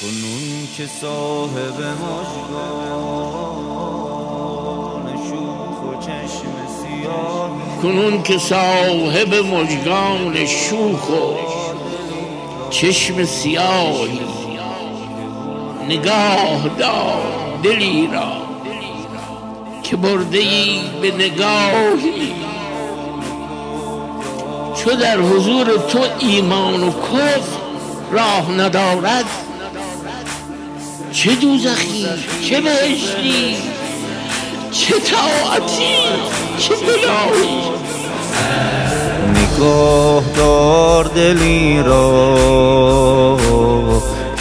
کنون که صاحب مجگان شوخ و چشم سیاه. کنون که صاحب مجگان شوخ و چشم سیاهی نگاه دار دلی را که برده ای به نگاهی. چو در حضور تو ایمان و کفر راه ندارد چه دوزخی؟ چه بهشتی؟ چه طاعتی؟ چه بلایی نگاه دار دلی را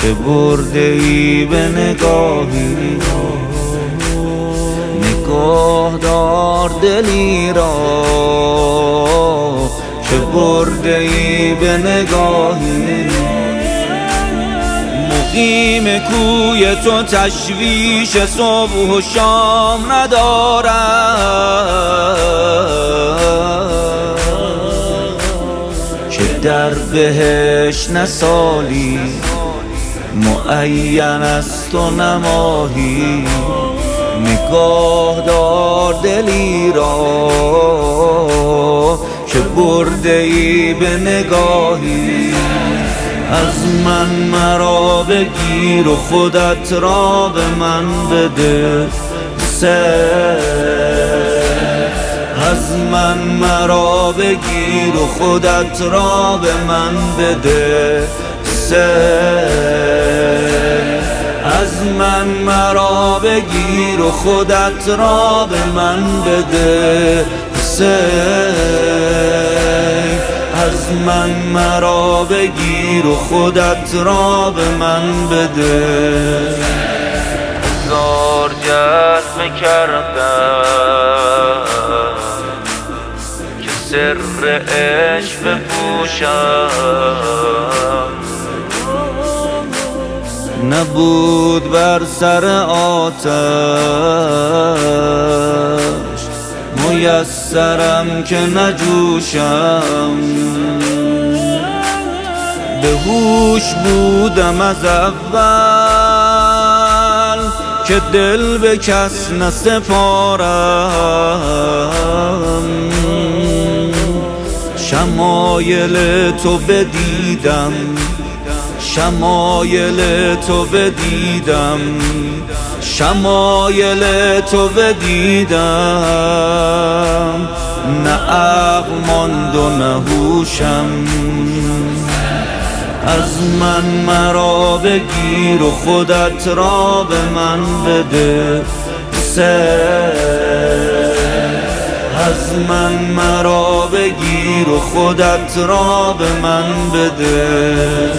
که برده ای به نگاهی نگاه دار دلی را که برده ای به نگاهی مقیم کوی تو تشویش صبح و شام ندارد که در بهش نسالی معین است و نماهی. نگاه دار دلی را که برده ای به نگاهی. از من مرا بگیر و خودت را به من بده. سه از من مرا بگیر و خودت را به من بده. سه از من مرا بگیر و خودت را به من بده. سه از من مرا بگیر و خودت را به من بده. هزار جلوه کردم که سر عشق بپوشم. نبود بر سر آتش میسرم که نجوشم. به هوش بودم از اول که دل به کس نسپارم. شمایل تو بدیدم شمایل تو بدیدم شمایل تو بدیدم. نه عقل ماند و نه هوشم. از من مرا بگیر و خودت را به من بده. سه از من مرا بگیر و خودت را به من بده.